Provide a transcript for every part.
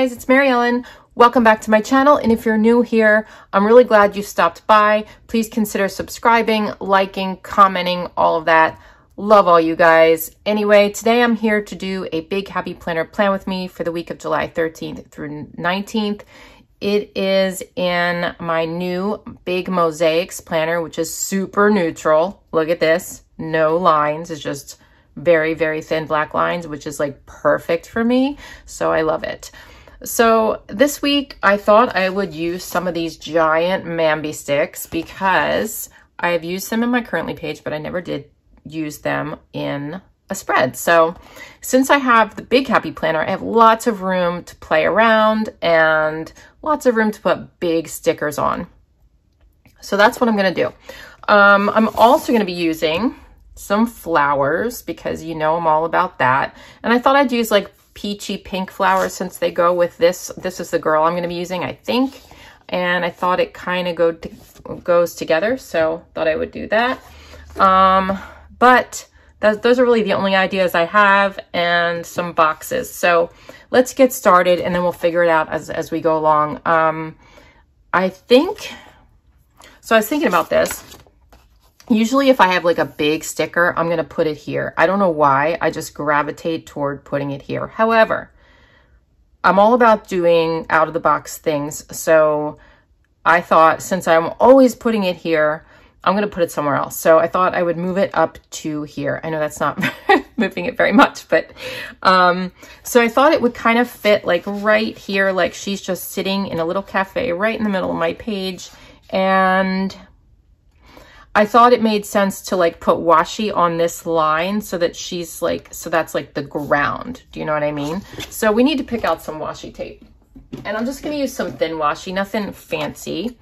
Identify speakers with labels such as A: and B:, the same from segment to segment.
A: guys, it's Mary Ellen. Welcome back to my channel. And if you're new here, I'm really glad you stopped by. Please consider subscribing, liking, commenting, all of that. Love all you guys. Anyway, today I'm here to do a big happy planner plan with me for the week of July 13th through 19th. It is in my new Big Mosaics planner, which is super neutral. Look at this. No lines. It's just very, very thin black lines, which is like perfect for me. So I love it. So this week I thought I would use some of these giant Mambi sticks because I have used them in my currently page, but I never did use them in a spread. So since I have the big happy planner, I have lots of room to play around and lots of room to put big stickers on. So that's what I'm gonna do. Um, I'm also gonna be using some flowers because you know I'm all about that. And I thought I'd use like peachy pink flowers since they go with this. This is the girl I'm going to be using, I think. And I thought it kind of go to, goes together, so thought I would do that. Um, but th those are really the only ideas I have and some boxes. So let's get started and then we'll figure it out as, as we go along. Um, I think, so I was thinking about this. Usually if I have like a big sticker, I'm going to put it here. I don't know why. I just gravitate toward putting it here. However, I'm all about doing out of the box things. So I thought since I'm always putting it here, I'm going to put it somewhere else. So I thought I would move it up to here. I know that's not moving it very much, but um, so I thought it would kind of fit like right here, like she's just sitting in a little cafe right in the middle of my page. And I thought it made sense to like put washi on this line so that she's like, so that's like the ground. Do you know what I mean? So we need to pick out some washi tape. And I'm just going to use some thin washi, nothing fancy.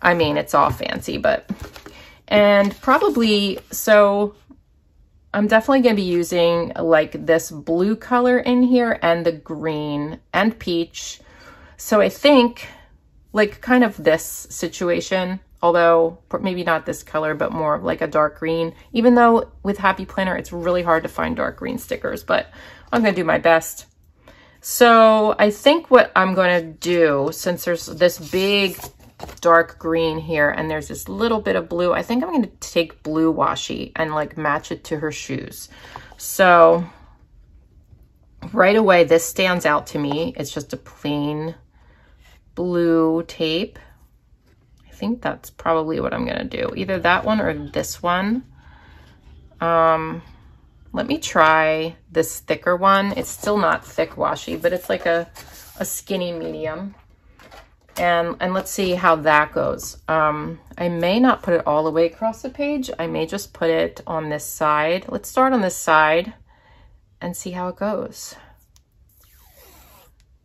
A: I mean, it's all fancy, but, and probably, so I'm definitely going to be using like this blue color in here and the green and peach. So I think like kind of this situation, although maybe not this color, but more like a dark green. Even though with Happy Planner, it's really hard to find dark green stickers, but I'm gonna do my best. So I think what I'm gonna do, since there's this big dark green here and there's this little bit of blue, I think I'm gonna take blue washi and like match it to her shoes. So right away, this stands out to me. It's just a plain blue tape think that's probably what I'm gonna do. Either that one or this one. Um, let me try this thicker one. It's still not thick washi, but it's like a, a skinny medium. And, and let's see how that goes. Um, I may not put it all the way across the page. I may just put it on this side. Let's start on this side and see how it goes.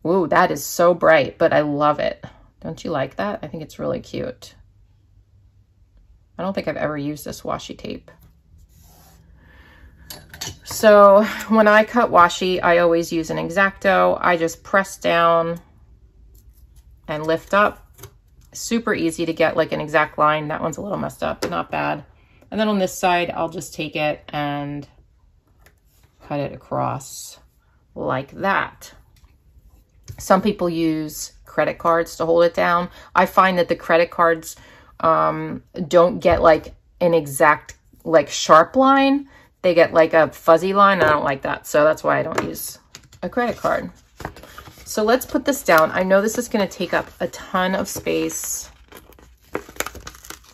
A: Ooh, that is so bright, but I love it. Don't you like that? I think it's really cute. I don't think I've ever used this washi tape. So when I cut washi, I always use an X-Acto. I just press down and lift up. Super easy to get like an exact line. That one's a little messed up, not bad. And then on this side, I'll just take it and cut it across like that. Some people use credit cards to hold it down. I find that the credit cards um, don't get like an exact like sharp line. They get like a fuzzy line. I don't like that. So that's why I don't use a credit card. So let's put this down. I know this is going to take up a ton of space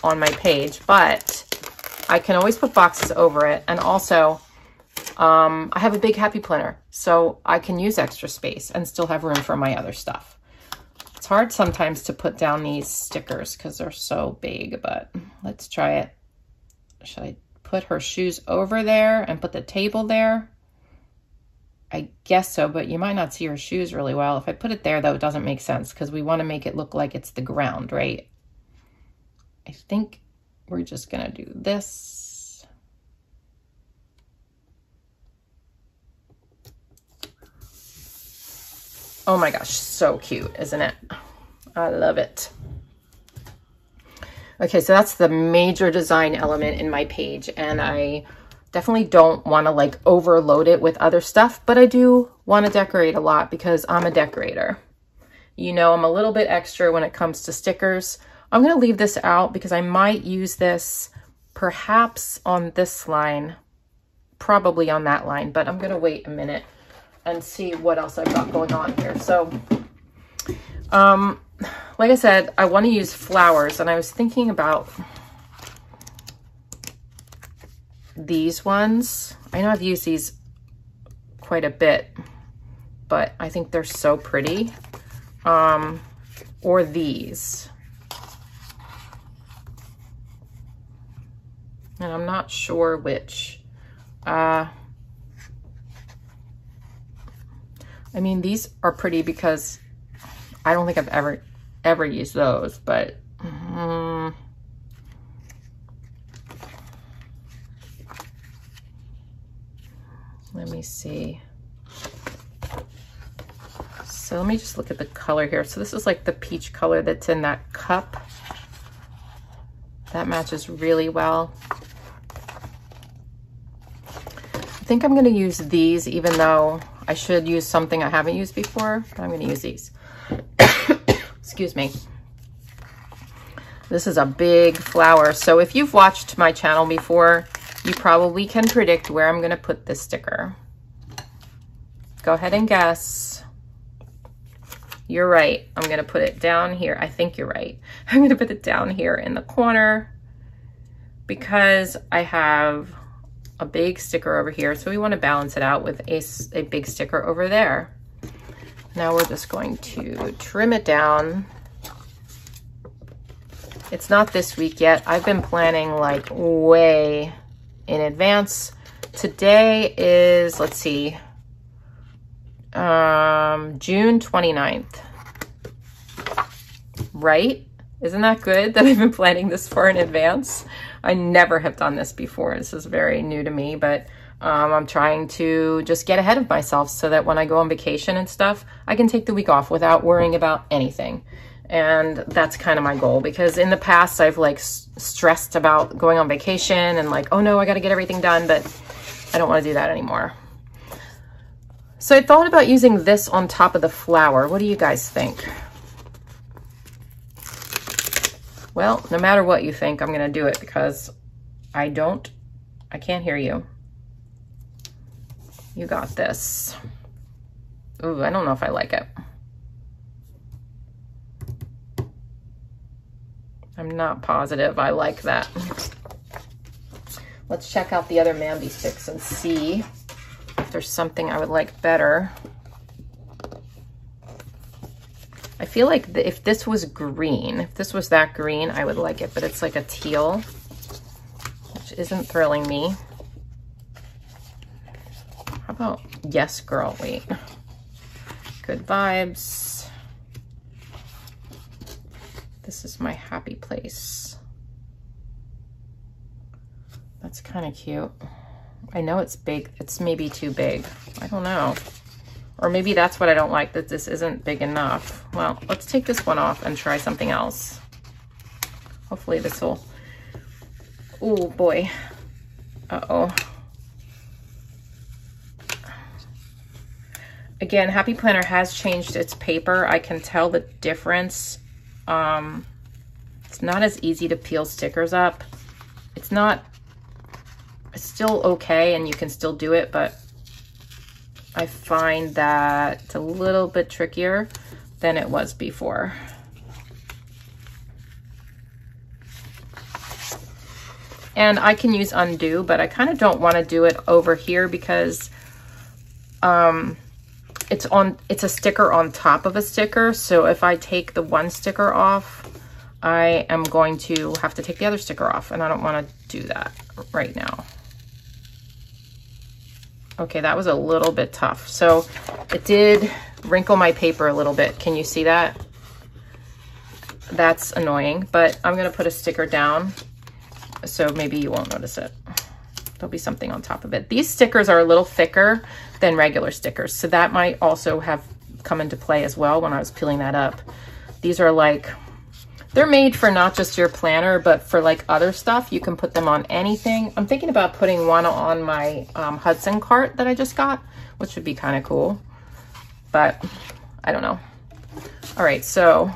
A: on my page, but I can always put boxes over it. And also, um, I have a big happy planner, so I can use extra space and still have room for my other stuff. Hard sometimes to put down these stickers because they're so big, but let's try it. Should I put her shoes over there and put the table there? I guess so, but you might not see her shoes really well. If I put it there, though, it doesn't make sense because we want to make it look like it's the ground, right? I think we're just going to do this. Oh my gosh, so cute, isn't it? I love it. Okay, so that's the major design element in my page, and I definitely don't want to like overload it with other stuff, but I do want to decorate a lot because I'm a decorator. You know, I'm a little bit extra when it comes to stickers. I'm going to leave this out because I might use this perhaps on this line, probably on that line, but I'm going to wait a minute and see what else I've got going on here. So, um, like I said, I want to use flowers and I was thinking about these ones. I know I've used these quite a bit, but I think they're so pretty. Um, or these. And I'm not sure which. Uh, I mean, these are pretty because I don't think I've ever, ever used those, but um, let me see. So let me just look at the color here. So this is like the peach color that's in that cup. That matches really well. I think I'm gonna use these even though I should use something I haven't used before, but I'm gonna use these. Excuse me. This is a big flower. So if you've watched my channel before, you probably can predict where I'm gonna put this sticker. Go ahead and guess. You're right. I'm gonna put it down here. I think you're right. I'm gonna put it down here in the corner because I have a big sticker over here. So we wanna balance it out with a, a big sticker over there. Now we're just going to trim it down. It's not this week yet. I've been planning like way in advance. Today is, let's see, um, June 29th. Right? Isn't that good that I've been planning this far in advance? I never have done this before. This is very new to me, but um, I'm trying to just get ahead of myself so that when I go on vacation and stuff, I can take the week off without worrying about anything. And that's kind of my goal because in the past I've like stressed about going on vacation and like, oh no, I got to get everything done, but I don't want to do that anymore. So I thought about using this on top of the flower. What do you guys think? Well, no matter what you think, I'm going to do it because I don't, I can't hear you. You got this. Ooh, I don't know if I like it. I'm not positive I like that. Let's check out the other Mambi sticks and see if there's something I would like better. I feel like if this was green, if this was that green, I would like it, but it's like a teal, which isn't thrilling me. How about Yes Girl? Wait. Good vibes. This is my happy place. That's kind of cute. I know it's big. It's maybe too big. I don't know. Or maybe that's what I don't like, that this isn't big enough. Well, let's take this one off and try something else. Hopefully this will... Oh, boy. Uh-oh. Again, Happy Planner has changed its paper. I can tell the difference. Um, it's not as easy to peel stickers up. It's not, it's still okay and you can still do it, but I find that it's a little bit trickier than it was before. And I can use undo, but I kind of don't want to do it over here because um, it's on it's a sticker on top of a sticker so if I take the one sticker off I am going to have to take the other sticker off and I don't want to do that right now okay that was a little bit tough so it did wrinkle my paper a little bit can you see that that's annoying but I'm gonna put a sticker down so maybe you won't notice it there'll be something on top of it these stickers are a little thicker than regular stickers. So that might also have come into play as well when I was peeling that up. These are like, they're made for not just your planner, but for like other stuff. You can put them on anything. I'm thinking about putting one on my um, Hudson cart that I just got, which would be kind of cool. but I don't know. All right, so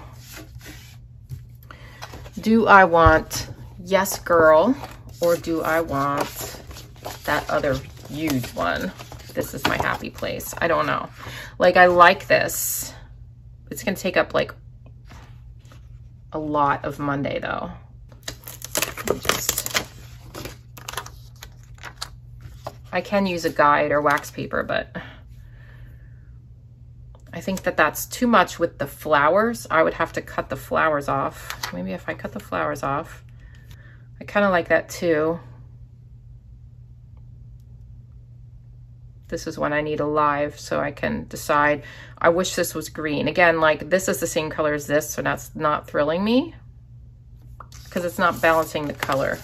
A: do I want Yes Girl or do I want that other huge one? This is my happy place. I don't know. Like, I like this. It's going to take up like a lot of Monday though. Just, I can use a guide or wax paper, but I think that that's too much with the flowers. I would have to cut the flowers off. Maybe if I cut the flowers off. I kind of like that too. This is when I need a live so I can decide. I wish this was green. Again, like this is the same color as this, so that's not thrilling me because it's not balancing the color.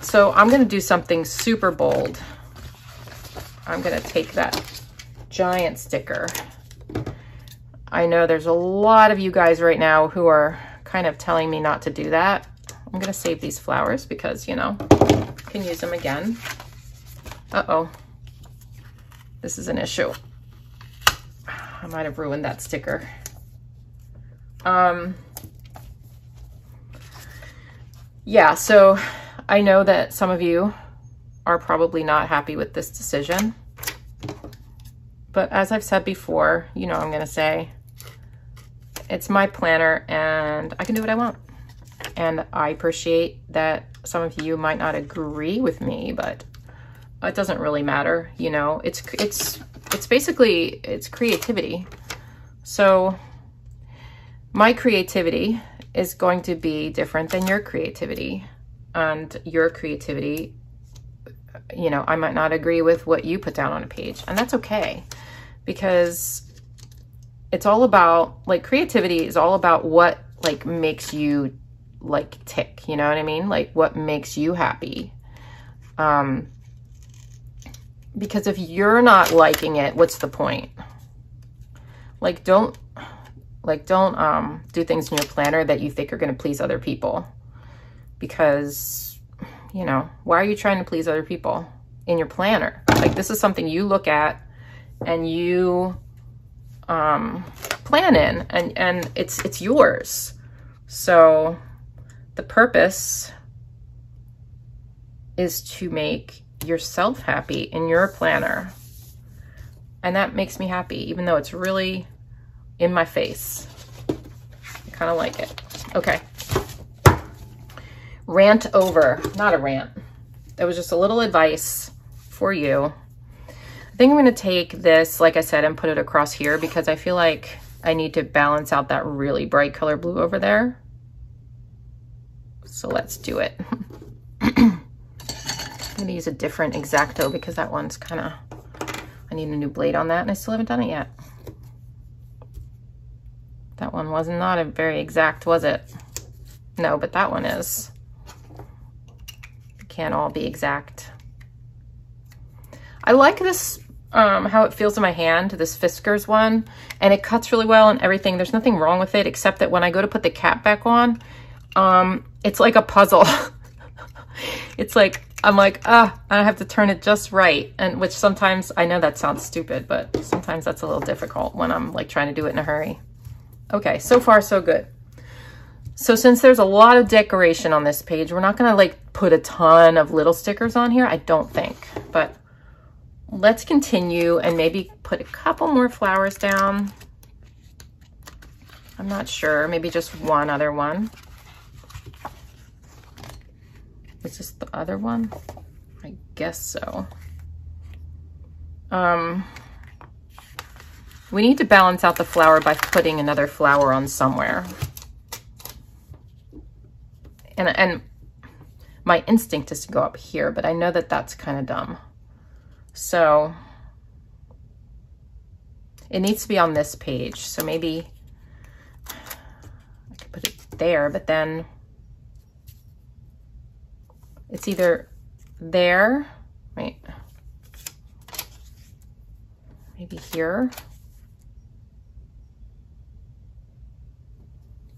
A: So I'm gonna do something super bold. I'm gonna take that giant sticker. I know there's a lot of you guys right now who are kind of telling me not to do that. I'm gonna save these flowers because, you know, can use them again. Uh-oh. This is an issue. I might have ruined that sticker. Um, yeah, so I know that some of you are probably not happy with this decision. But as I've said before, you know I'm going to say, it's my planner and I can do what I want. And I appreciate that some of you might not agree with me, but it doesn't really matter, you know. It's it's it's basically it's creativity. So my creativity is going to be different than your creativity. And your creativity, you know, I might not agree with what you put down on a page. And that's okay. Because it's all about like creativity is all about what like makes you like tick, you know what I mean? Like what makes you happy. Um because if you're not liking it, what's the point? Like, don't, like, don't um, do things in your planner that you think are going to please other people. Because, you know, why are you trying to please other people in your planner? Like, this is something you look at and you um, plan in, and, and it's, it's yours. So the purpose is to make yourself happy in your planner. And that makes me happy, even though it's really in my face. I kind of like it. Okay. Rant over. Not a rant. That was just a little advice for you. I think I'm going to take this, like I said, and put it across here because I feel like I need to balance out that really bright color blue over there. So let's do it. I'm to use a different X-Acto because that one's kind of, I need a new blade on that and I still haven't done it yet. That one was not a very exact, was it? No, but that one is. It can't all be exact. I like this, um, how it feels in my hand, this Fiskars one, and it cuts really well and everything. There's nothing wrong with it except that when I go to put the cap back on, um, it's like a puzzle. it's like I'm like, ah, I have to turn it just right. And which sometimes, I know that sounds stupid, but sometimes that's a little difficult when I'm like trying to do it in a hurry. Okay, so far so good. So since there's a lot of decoration on this page, we're not gonna like put a ton of little stickers on here, I don't think. But let's continue and maybe put a couple more flowers down. I'm not sure, maybe just one other one. Is this the other one? I guess so. Um, we need to balance out the flower by putting another flower on somewhere. And, and my instinct is to go up here, but I know that that's kind of dumb. So it needs to be on this page. So maybe I could put it there, but then it's either there, right? Maybe here.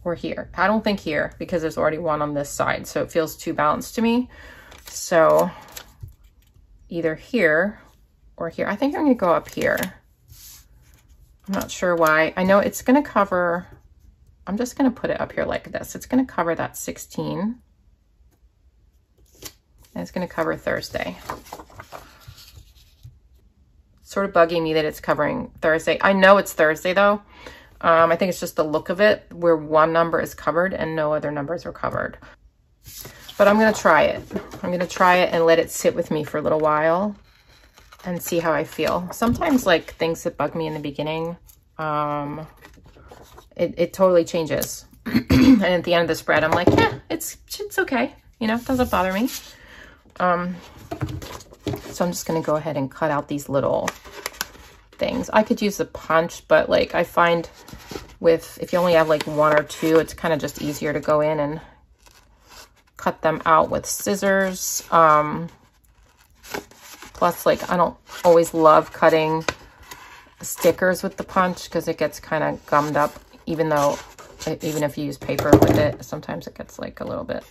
A: Or here. I don't think here because there's already one on this side. So it feels too balanced to me. So either here or here. I think I'm going to go up here. I'm not sure why. I know it's going to cover, I'm just going to put it up here like this. It's going to cover that 16. And it's going to cover Thursday. Sort of bugging me that it's covering Thursday. I know it's Thursday though. Um, I think it's just the look of it where one number is covered and no other numbers are covered. But I'm going to try it. I'm going to try it and let it sit with me for a little while and see how I feel. Sometimes like things that bug me in the beginning, um, it, it totally changes. and at the end of the spread, I'm like, yeah, it's, it's okay. You know, it doesn't bother me. Um, so I'm just going to go ahead and cut out these little things. I could use the punch, but like I find with, if you only have like one or two, it's kind of just easier to go in and cut them out with scissors. Um, plus, like, I don't always love cutting stickers with the punch because it gets kind of gummed up, even though, even if you use paper with it, sometimes it gets like a little bit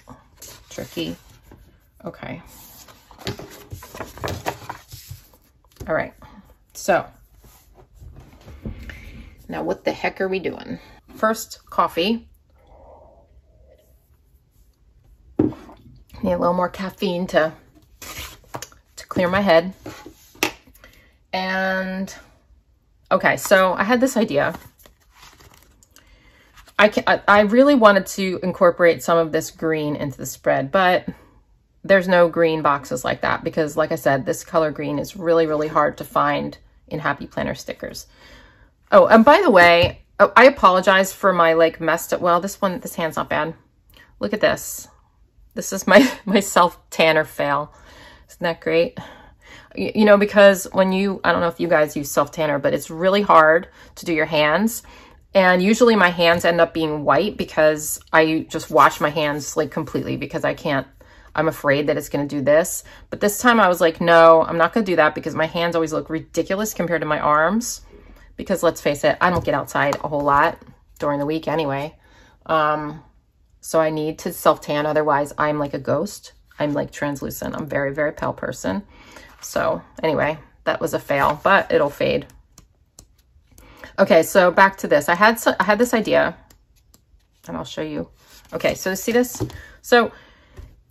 A: tricky. Okay. All right. So, now what the heck are we doing? First, coffee. Need a little more caffeine to, to clear my head. And, okay, so I had this idea. I, can, I, I really wanted to incorporate some of this green into the spread, but there's no green boxes like that because, like I said, this color green is really, really hard to find in Happy Planner stickers. Oh, and by the way, oh, I apologize for my like messed up, well, this one, this hand's not bad. Look at this. This is my, my self-tanner fail. Isn't that great? You, know, because when you, I don't know if you guys use self-tanner, but it's really hard to do your hands. And usually my hands end up being white because I just wash my hands like completely because I can't, I'm afraid that it's going to do this. But this time I was like, no, I'm not going to do that because my hands always look ridiculous compared to my arms. Because let's face it, I don't get outside a whole lot during the week anyway. Um, so I need to self-tan, otherwise I'm like a ghost. I'm like translucent. I'm very, very pale person. So anyway, that was a fail, but it'll fade. Okay, so back to this. I had I had this idea, and I'll show you. Okay, so see this? So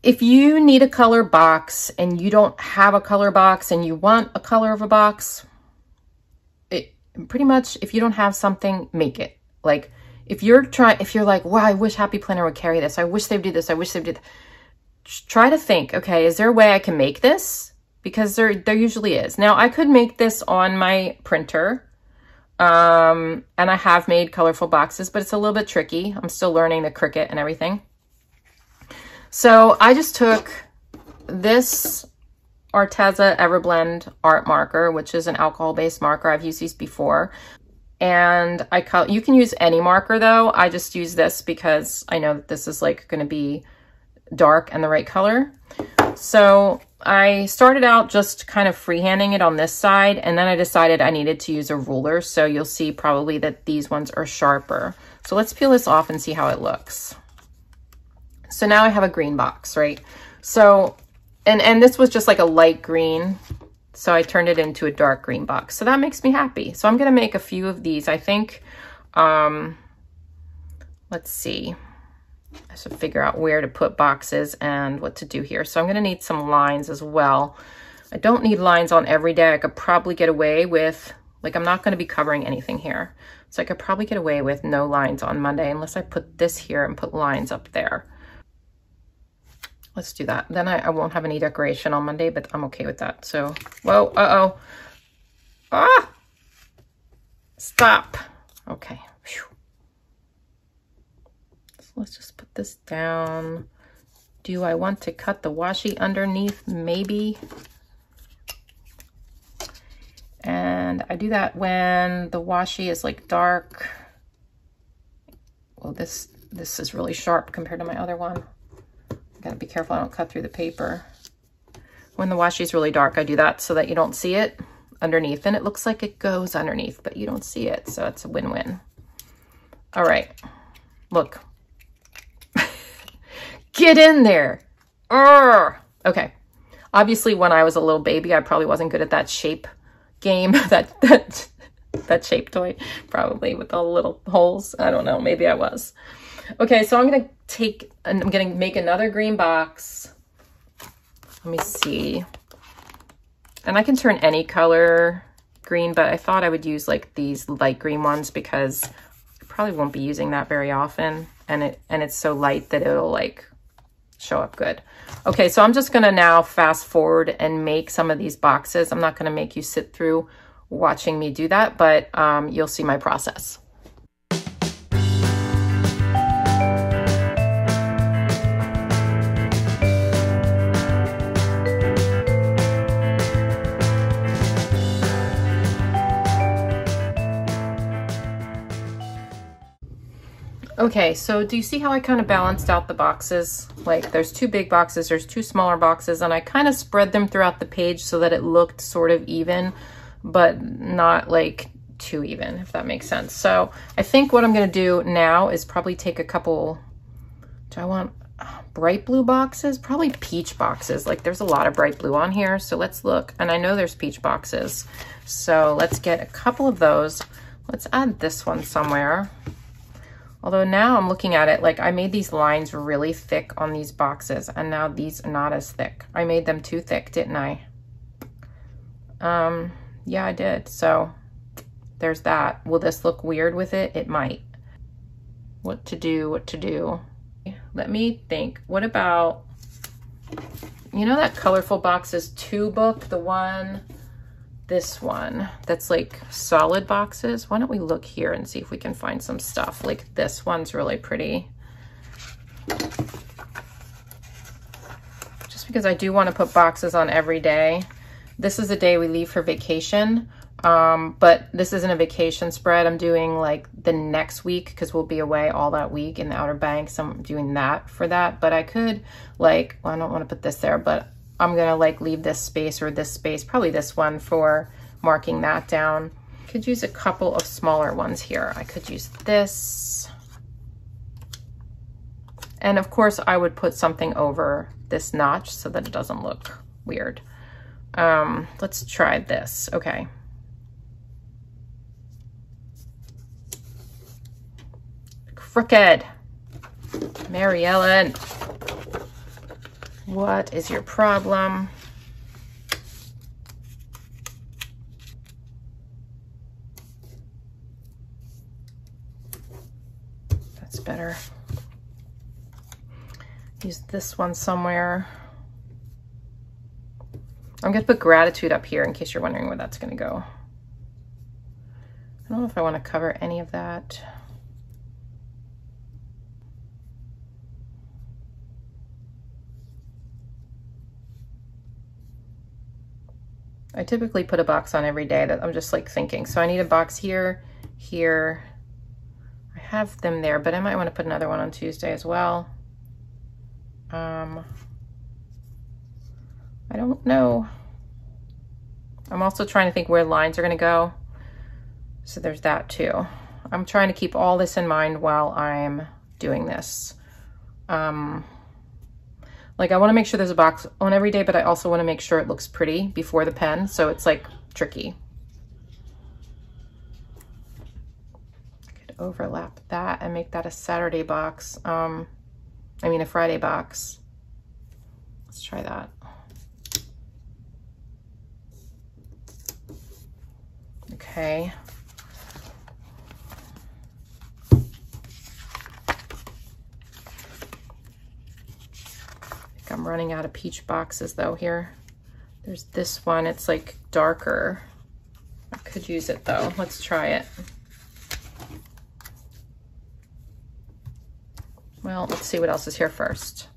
A: if you need a color box and you don't have a color box and you want a color of a box, it pretty much if you don't have something, make it. Like if you're trying, if you're like, wow, I wish Happy Planner would carry this. I wish they would do this. I wish they would do that. Try to think, okay, is there a way I can make this? Because there, there usually is. Now, I could make this on my printer. Um, and I have made colorful boxes, but it's a little bit tricky. I'm still learning the Cricut and everything. So I just took this Arteza Everblend art marker, which is an alcohol-based marker. I've used these before and I cut, you can use any marker though. I just use this because I know that this is like going to be dark and the right color. So I started out just kind of freehanding it on this side and then I decided I needed to use a ruler. So you'll see probably that these ones are sharper. So let's peel this off and see how it looks. So now I have a green box, right? So, and, and this was just like a light green. So I turned it into a dark green box. So that makes me happy. So I'm going to make a few of these. I think, um, let's see. I should figure out where to put boxes and what to do here. So I'm going to need some lines as well. I don't need lines on every day. I could probably get away with, like I'm not going to be covering anything here. So I could probably get away with no lines on Monday unless I put this here and put lines up there. Let's do that. Then I, I won't have any decoration on Monday, but I'm okay with that. So, whoa, uh-oh. Ah! Stop. Okay. Whew. So let's just put this down. Do I want to cut the washi underneath? Maybe. And I do that when the washi is like dark. Well, this this is really sharp compared to my other one. Gotta be careful I don't cut through the paper. When the washi is really dark, I do that so that you don't see it underneath. And it looks like it goes underneath, but you don't see it. So it's a win-win. All right, look. Get in there. Urgh. Okay. Obviously, when I was a little baby, I probably wasn't good at that shape game, that, that that shape toy, probably with all the little holes. I don't know, maybe I was. Okay, so I'm gonna take, and I'm gonna make another green box. Let me see. And I can turn any color green, but I thought I would use like these light green ones because I probably won't be using that very often. And it and it's so light that it'll like show up good. Okay, so I'm just gonna now fast forward and make some of these boxes. I'm not gonna make you sit through watching me do that, but um, you'll see my process. Okay, so do you see how I kind of balanced out the boxes? Like there's two big boxes, there's two smaller boxes, and I kind of spread them throughout the page so that it looked sort of even, but not like too even, if that makes sense. So I think what I'm gonna do now is probably take a couple, do I want uh, bright blue boxes? Probably peach boxes. Like there's a lot of bright blue on here, so let's look. And I know there's peach boxes. So let's get a couple of those. Let's add this one somewhere. Although now I'm looking at it, like I made these lines really thick on these boxes and now these are not as thick. I made them too thick, didn't I? Um, yeah, I did. So there's that. Will this look weird with it? It might. What to do, what to do. Let me think. What about, you know that Colorful Boxes 2 book? The one this one that's like solid boxes. Why don't we look here and see if we can find some stuff. Like this one's really pretty. Just because I do want to put boxes on every day. This is the day we leave for vacation. Um, but this isn't a vacation spread. I'm doing like the next week because we'll be away all that week in the Outer Banks. I'm doing that for that. But I could like, well, I don't want to put this there, but I'm gonna like leave this space or this space, probably this one for marking that down. Could use a couple of smaller ones here. I could use this. And of course I would put something over this notch so that it doesn't look weird. Um, let's try this, okay. Crooked. Mary Ellen. What is your problem? That's better. Use this one somewhere. I'm to put gratitude up here in case you're wondering where that's going to go. I don't know if I want to cover any of that. I typically put a box on every day that I'm just like thinking. So I need a box here, here. I have them there, but I might want to put another one on Tuesday as well. Um, I don't know. I'm also trying to think where lines are going to go. So there's that too. I'm trying to keep all this in mind while I'm doing this. Um, like I want to make sure there's a box on every day, but I also want to make sure it looks pretty before the pen. So it's like tricky. I could overlap that and make that a Saturday box. Um, I mean a Friday box. Let's try that. Okay. I'm running out of peach boxes though here. There's this one, it's like darker. I could use it though. Let's try it. Well, let's see what else is here first.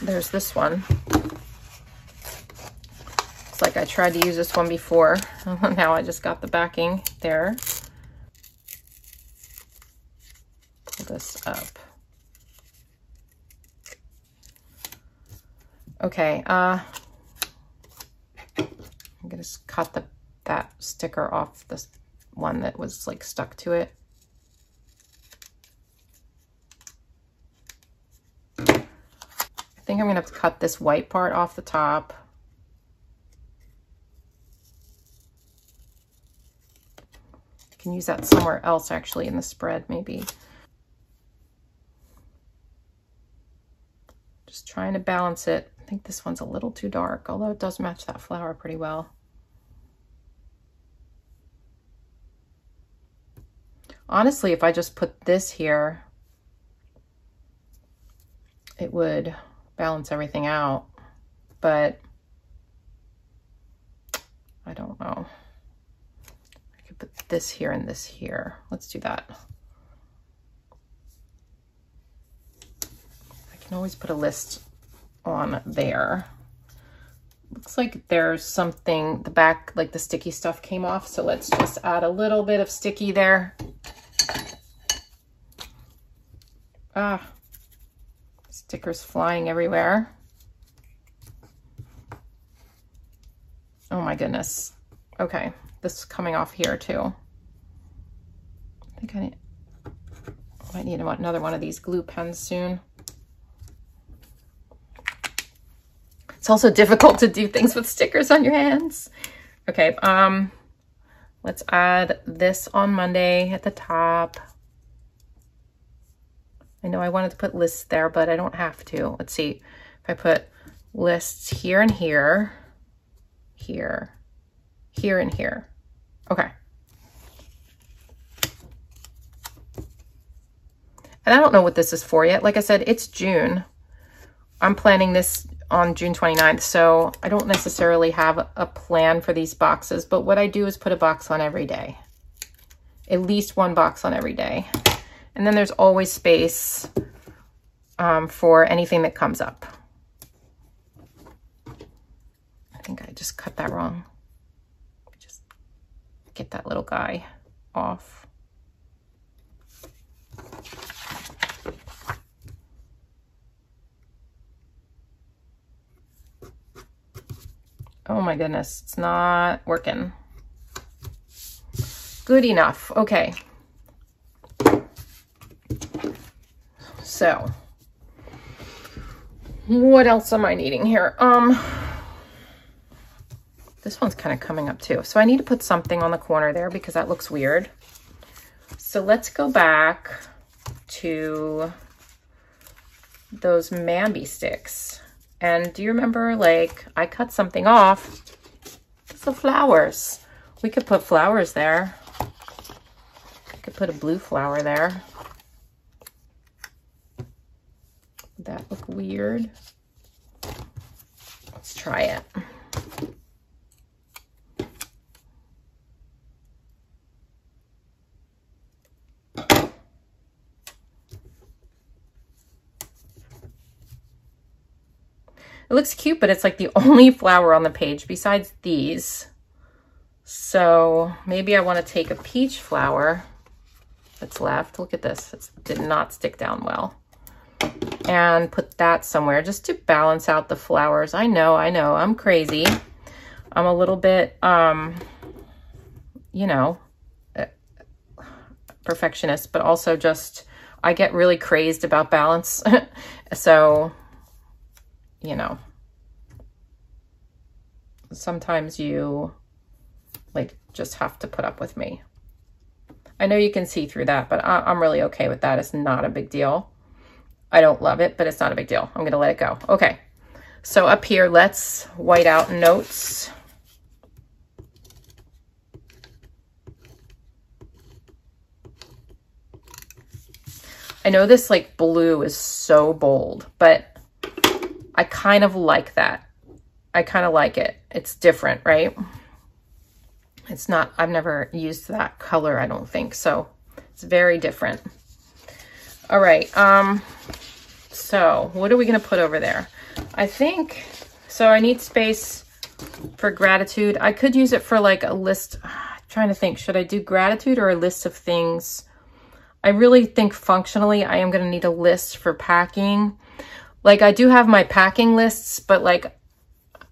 A: There's this one. It's like I tried to use this one before. now I just got the backing there. Pull this up. Okay, uh, I'm gonna cut the that sticker off this one that was like stuck to it. I think I'm gonna have to cut this white part off the top. I can use that somewhere else actually in the spread maybe. Just trying to balance it. Think this one's a little too dark, although it does match that flower pretty well. Honestly, if I just put this here, it would balance everything out, but I don't know. I could put this here and this here. Let's do that. I can always put a list on there. Looks like there's something, the back, like the sticky stuff came off. So let's just add a little bit of sticky there. Ah, stickers flying everywhere. Oh my goodness. Okay, this is coming off here too. I think I need, I might need another one of these glue pens soon. It's also difficult to do things with stickers on your hands. Okay, um, let's add this on Monday at the top. I know I wanted to put lists there, but I don't have to. Let's see if I put lists here and here, here, here and here. Okay. And I don't know what this is for yet. Like I said, it's June. I'm planning this on June 29th, so I don't necessarily have a plan for these boxes, but what I do is put a box on every day. At least one box on every day. And then there's always space um, for anything that comes up. I think I just cut that wrong. Just get that little guy off. Oh my goodness, it's not working. Good enough. Okay. So, what else am I needing here? Um, this one's kind of coming up too. So I need to put something on the corner there because that looks weird. So let's go back to those Mambi sticks. And do you remember, like, I cut something off. The flowers. We could put flowers there. I could put a blue flower there. Would that look weird? Let's try it. It looks cute, but it's like the only flower on the page besides these. So maybe I want to take a peach flower that's left. Look at this. It did not stick down well. And put that somewhere just to balance out the flowers. I know, I know, I'm crazy. I'm a little bit, um, you know, uh, perfectionist, but also just, I get really crazed about balance. so you know, sometimes you like just have to put up with me. I know you can see through that, but I am really okay with that. It's not a big deal. I don't love it, but it's not a big deal. I'm going to let it go. Okay. So up here, let's white out notes. I know this like blue is so bold, but I kind of like that. I kind of like it. It's different, right? It's not, I've never used that color, I don't think. So it's very different. All right. Um, so what are we going to put over there? I think, so I need space for gratitude. I could use it for like a list. I'm trying to think, should I do gratitude or a list of things? I really think functionally, I am going to need a list for packing like I do have my packing lists, but like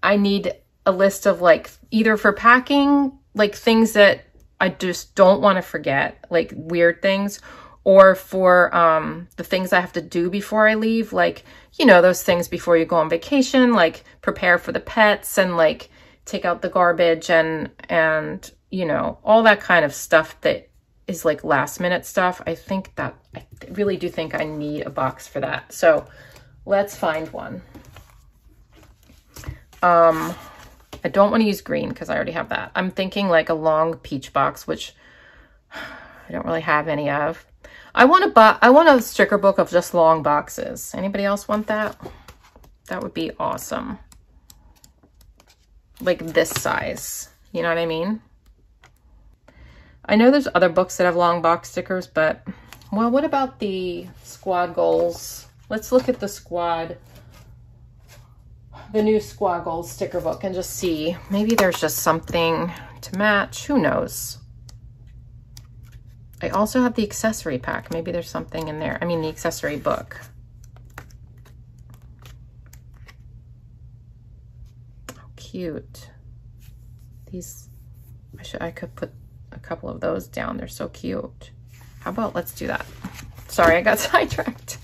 A: I need a list of like either for packing, like things that I just don't want to forget, like weird things, or for um, the things I have to do before I leave, like, you know, those things before you go on vacation, like prepare for the pets and like take out the garbage and, and, you know, all that kind of stuff that is like last minute stuff. I think that, I really do think I need a box for that. So let's find one. Um, I don't want to use green because I already have that. I'm thinking like a long peach box, which I don't really have any of. I want a I want a sticker book of just long boxes. Anybody else want that? That would be awesome. Like this size. You know what I mean? I know there's other books that have long box stickers, but well, what about the squad goals? Let's look at the squad, the new squad goals sticker book and just see. Maybe there's just something to match. Who knows? I also have the accessory pack. Maybe there's something in there. I mean, the accessory book. Oh, cute. These, I should, I could put a couple of those down. They're so cute. How about let's do that? Sorry, I got sidetracked.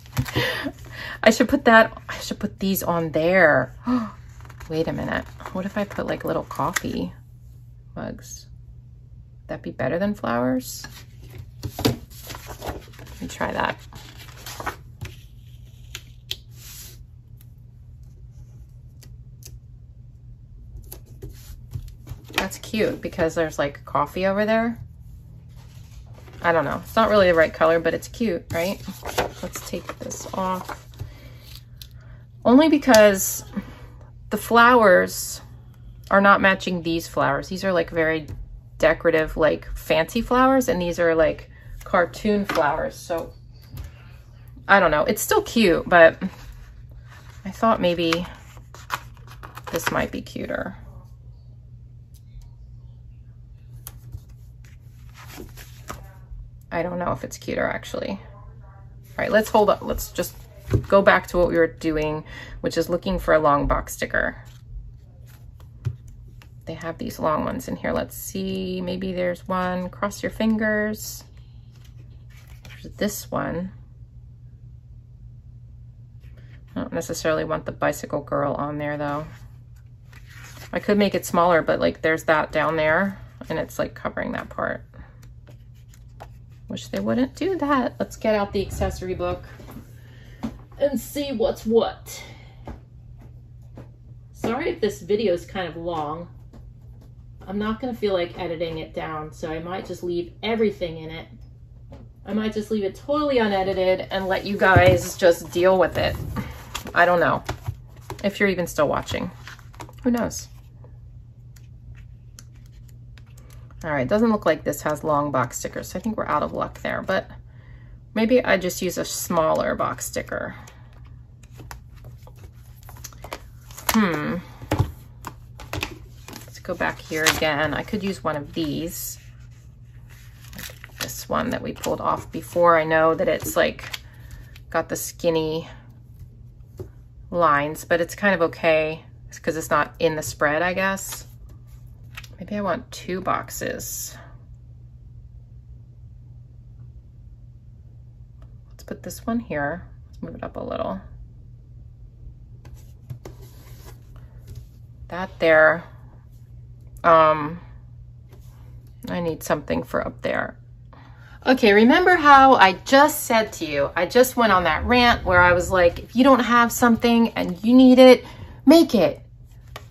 A: I should put that, I should put these on there. Wait a minute. What if I put like little coffee mugs? Would that be better than flowers? Let me try that. That's cute because there's like coffee over there. I don't know. It's not really the right color, but it's cute, right? Let's take this off. Only because the flowers are not matching these flowers. These are like very decorative, like fancy flowers, and these are like cartoon flowers. So I don't know. It's still cute, but I thought maybe this might be cuter. I don't know if it's cuter actually. All right, let's hold up. Let's just go back to what we were doing, which is looking for a long box sticker. They have these long ones in here. Let's see, maybe there's one. Cross your fingers. There's this one. I don't necessarily want the bicycle girl on there though. I could make it smaller, but like there's that down there and it's like covering that part. Wish they wouldn't do that. Let's get out the accessory book and see what's what. Sorry if this video is kind of long. I'm not going to feel like editing it down, so I might just leave everything in it. I might just leave it totally unedited and let you guys just deal with it. I don't know if you're even still watching. Who knows? All right, doesn't look like this has long box stickers, so I think we're out of luck there, but maybe I just use a smaller box sticker. Hmm. Let's go back here again. I could use one of these. This one that we pulled off before. I know that it's like got the skinny lines, but it's kind of okay because it's not in the spread, I guess. Maybe I want two boxes. Let's put this one here. Let's move it up a little. That there. Um, I need something for up there. Okay, remember how I just said to you, I just went on that rant where I was like, if you don't have something and you need it, make it.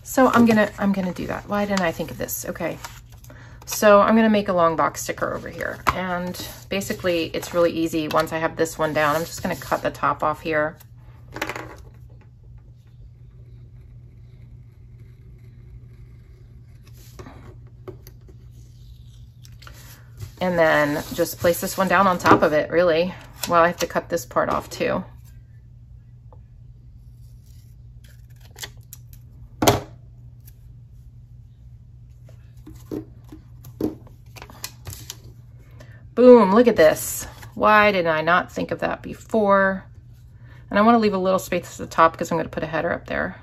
A: So I'm gonna, I'm gonna do that. Why didn't I think of this? Okay. So I'm gonna make a long box sticker over here. And basically it's really easy once I have this one down. I'm just gonna cut the top off here. And then just place this one down on top of it, really. Well, I have to cut this part off too. Boom, look at this. Why did I not think of that before? And I want to leave a little space at the top because I'm going to put a header up there.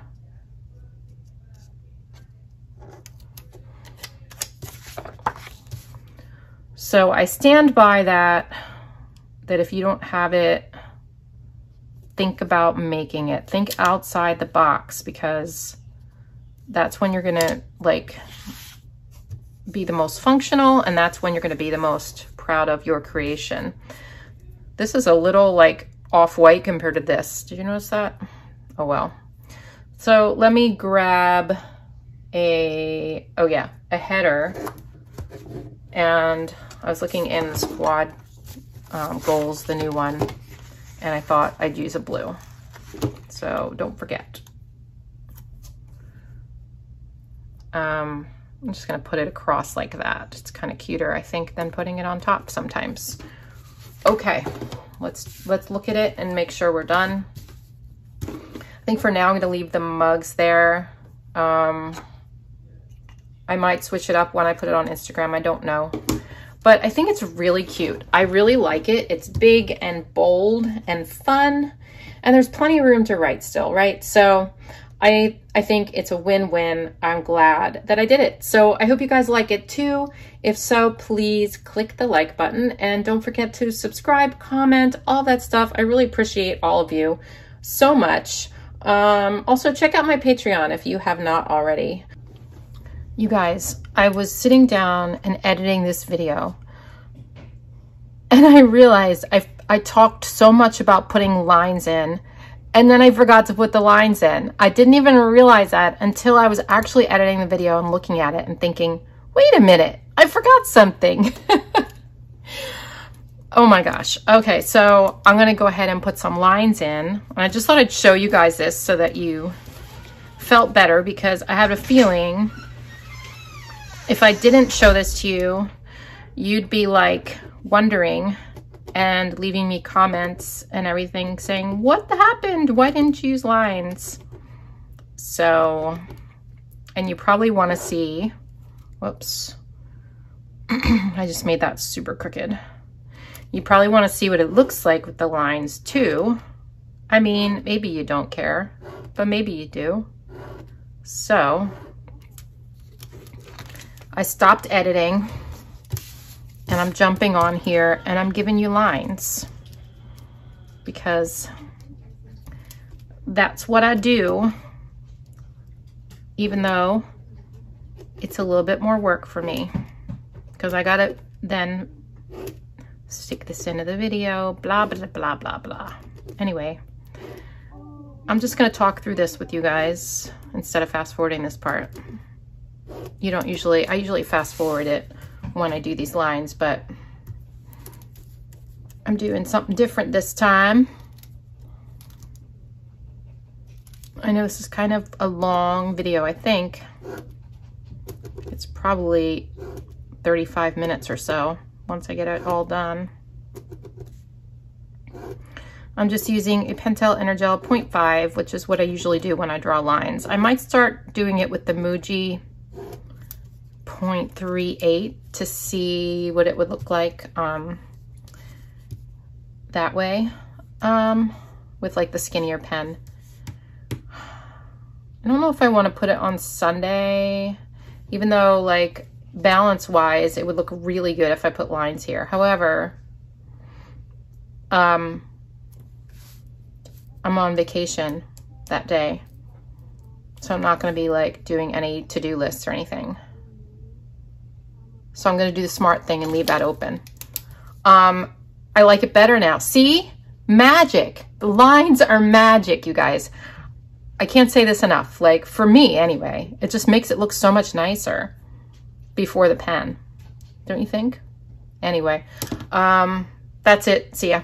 A: So I stand by that, that if you don't have it, think about making it. Think outside the box because that's when you're going to like be the most functional and that's when you're going to be the most proud of your creation. This is a little like off-white compared to this. Did you notice that? Oh, well. So let me grab a, oh yeah, a header. And I was looking in the squad um, goals, the new one, and I thought I'd use a blue. So don't forget. Um, I'm just gonna put it across like that. It's kind of cuter, I think, than putting it on top sometimes. Okay, let's let's look at it and make sure we're done. I think for now I'm gonna leave the mugs there. Um, I might switch it up when I put it on Instagram, I don't know. But I think it's really cute. I really like it. It's big and bold and fun. And there's plenty of room to write still, right? So I, I think it's a win-win. I'm glad that I did it. So I hope you guys like it too. If so, please click the like button and don't forget to subscribe, comment, all that stuff. I really appreciate all of you so much. Um, also, check out my Patreon if you have not already. You guys, I was sitting down and editing this video and I realized I, I talked so much about putting lines in and then I forgot to put the lines in. I didn't even realize that until I was actually editing the video and looking at it and thinking, wait a minute, I forgot something. oh my gosh. Okay, so I'm gonna go ahead and put some lines in. And I just thought I'd show you guys this so that you felt better because I had a feeling if I didn't show this to you, you'd be like wondering and leaving me comments and everything saying, what happened? Why didn't you use lines? So, and you probably want to see, whoops, I just made that super crooked. You probably want to see what it looks like with the lines too. I mean, maybe you don't care, but maybe you do. So, I stopped editing and I'm jumping on here and I'm giving you lines because that's what I do, even though it's a little bit more work for me because I gotta then stick this into the video, blah, blah, blah, blah, blah. Anyway, I'm just gonna talk through this with you guys instead of fast forwarding this part. You don't usually, I usually fast forward it when I do these lines, but I'm doing something different this time. I know this is kind of a long video, I think. It's probably 35 minutes or so once I get it all done. I'm just using a Pentel Energel 0.5, which is what I usually do when I draw lines. I might start doing it with the Muji 0.38 to see what it would look like um, that way um, with like the skinnier pen. I don't know if I want to put it on Sunday, even though like balance wise, it would look really good if I put lines here. However, um, I'm on vacation that day. So I'm not going to be like doing any to-do lists or anything. So I'm going to do the smart thing and leave that open. Um, I like it better now. See? Magic. The lines are magic, you guys. I can't say this enough. Like, for me, anyway, it just makes it look so much nicer before the pen. Don't you think? Anyway, um, that's it. See ya.